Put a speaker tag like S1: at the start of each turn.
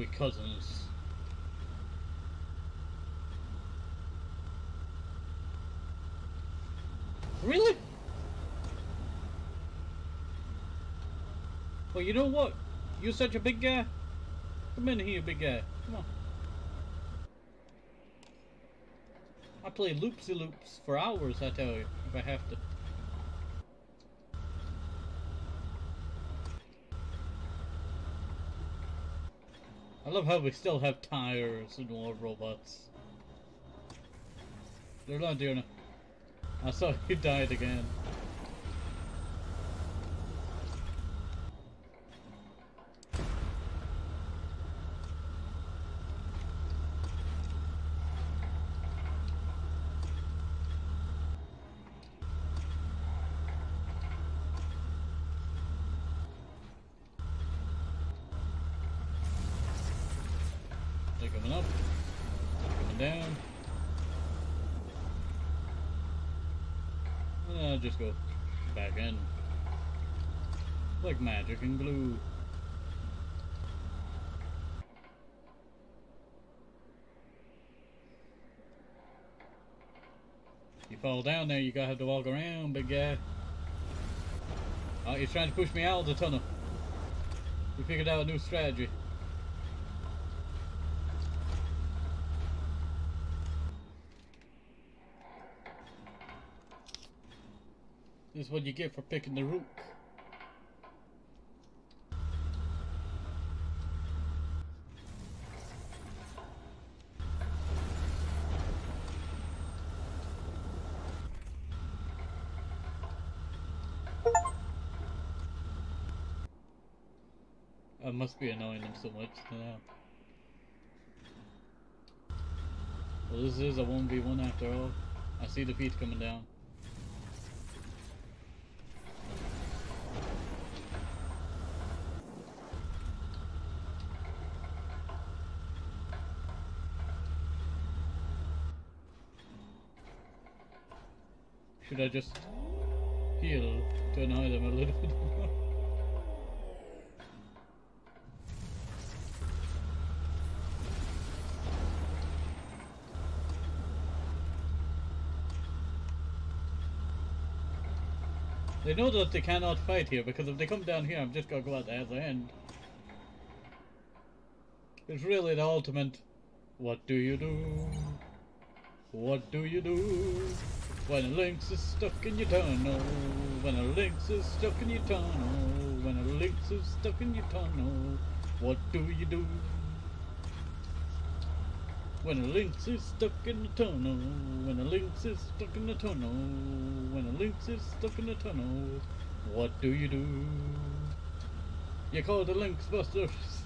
S1: we cousins. Really? Well, you know what? You're such a big guy. Come in here, big guy. Come on. I play loopsy loops for hours, I tell you, if I have to. I love how we still have tires and more robots. They're not doing it. I saw he died again. Coming up, coming down. And I'll just go back in. Like magic and glue. You fall down there, you gotta have to walk around, big guy. Oh, he's trying to push me out of the tunnel. We figured out a new strategy. This is what you get for picking the rook. I must be annoying them so much now. Well, this is a 1v1 after all. I see the feet coming down. Should I just heal to annoy them a little bit more? They know that they cannot fight here because if they come down here, I'm just gonna go out the other end. It's really the ultimate. What do you do? What do you do? When a lynx is stuck in your tunnel. When a lynx is stuck in your tunnel. When a lynx is stuck in your tunnel. What do you do? When a lynx is stuck in the tunnel. When a lynx is stuck in the tunnel. When a lynx is stuck in the tunnel. What do you do? You call the lynx busters.